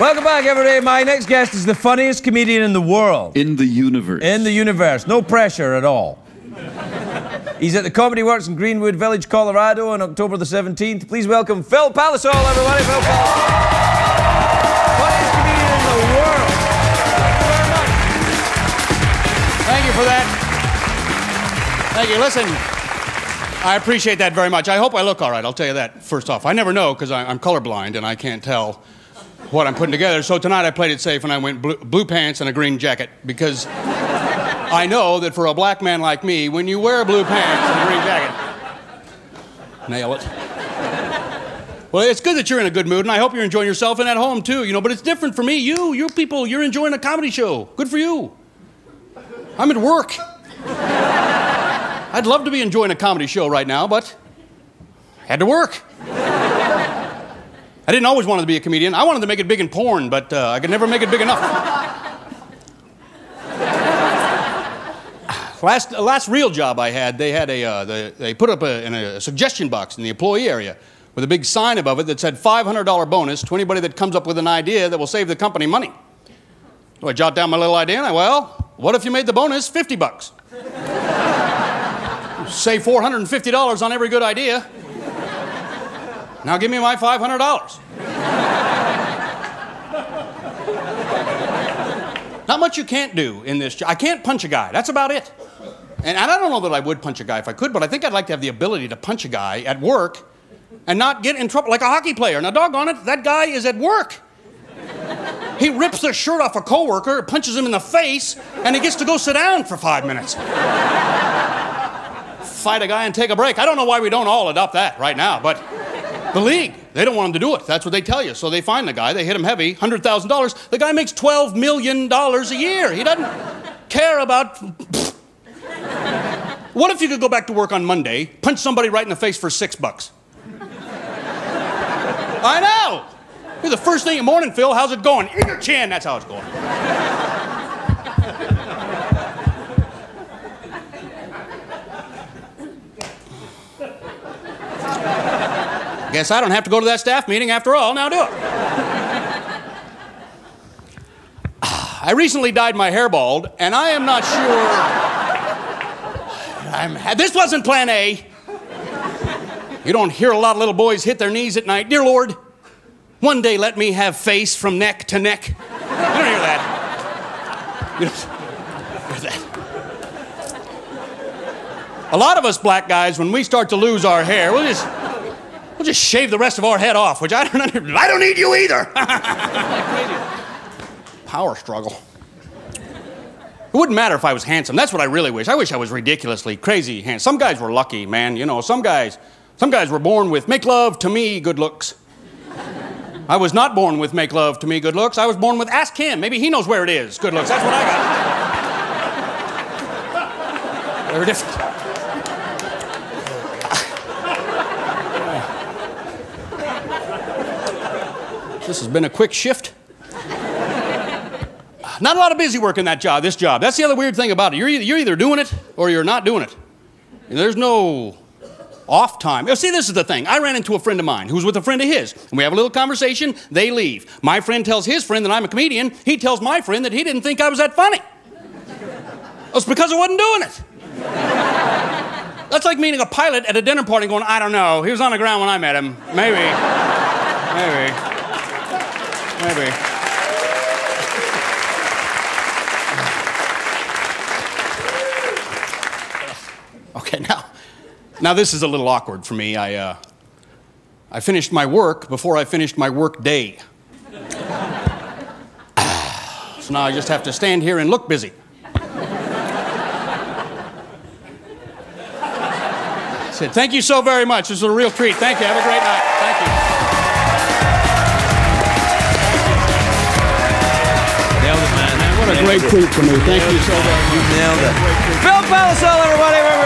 Welcome back, everybody. My next guest is the funniest comedian in the world. In the universe. In the universe. No pressure at all. He's at the Comedy Works in Greenwood Village, Colorado on October the 17th. Please welcome Phil Palisoul, everybody. Phil Palisoul. Funniest comedian in the world. Thank you for that. Thank you. Listen, I appreciate that very much. I hope I look all right. I'll tell you that first off. I never know because I'm colorblind and I can't tell what I'm putting together. So tonight I played it safe and I went blue, blue pants and a green jacket because I know that for a black man like me, when you wear blue pants and a green jacket, nail it. Well, it's good that you're in a good mood, and I hope you're enjoying yourself and at home too. You know, but it's different for me. You, you people, you're enjoying a comedy show. Good for you. I'm at work. I'd love to be enjoying a comedy show right now, but had to work. I didn't always want to be a comedian. I wanted to make it big in porn, but uh, I could never make it big enough. last, last real job I had, they had a, uh, the, they put up a, in a suggestion box in the employee area with a big sign above it that said $500 bonus to anybody that comes up with an idea that will save the company money. So I jot down my little idea and I, well, what if you made the bonus 50 bucks? Save $450 on every good idea. Now give me my $500. Not much you can't do in this job. I can't punch a guy. That's about it. And I don't know that I would punch a guy if I could, but I think I'd like to have the ability to punch a guy at work and not get in trouble like a hockey player. Now, doggone it, that guy is at work. He rips the shirt off a coworker, punches him in the face, and he gets to go sit down for five minutes. Fight a guy and take a break. I don't know why we don't all adopt that right now, but the league, they don't want him to do it. That's what they tell you. So they find the guy, they hit him heavy, $100,000. The guy makes $12 million a year. He doesn't care about. what if you could go back to work on Monday, punch somebody right in the face for six bucks? I know. You're the first thing in the morning, Phil. How's it going? In your chin. That's how it's going. Guess I don't have to go to that staff meeting after all. Now do it. I recently dyed my hair bald, and I am not sure. I'm, this wasn't plan A. You don't hear a lot of little boys hit their knees at night. Dear Lord, one day let me have face from neck to neck. You don't hear that. You don't hear that. A lot of us black guys, when we start to lose our hair, we'll just We'll just shave the rest of our head off, which I don't I don't need you either. Power struggle. It wouldn't matter if I was handsome. That's what I really wish. I wish I was ridiculously crazy handsome. Some guys were lucky, man. You know, some guys, some guys were born with make love to me good looks. I was not born with make love to me good looks. I was born with ask him. Maybe he knows where it is. Good looks. That's what I got. They're different. This has been a quick shift. Not a lot of busy work in that job, this job. That's the other weird thing about it. You're either, you're either doing it or you're not doing it. And there's no off time. You see, this is the thing. I ran into a friend of mine who's with a friend of his, and we have a little conversation. They leave. My friend tells his friend that I'm a comedian. He tells my friend that he didn't think I was that funny. It's because I wasn't doing it. That's like meeting a pilot at a dinner party going, I don't know. He was on the ground when I met him. Maybe. Maybe. Maybe. Okay, now, now this is a little awkward for me. I, uh, I finished my work before I finished my work day. so now I just have to stand here and look busy. Thank you so very much. This was a real treat. Thank you. Have a great night. Thank you. What a great treat for me. Thank you so much. You nailed it. Phil Palisoul, everybody.